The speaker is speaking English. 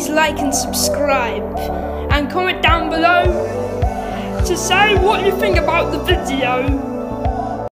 please like and subscribe and comment down below to say what you think about the video.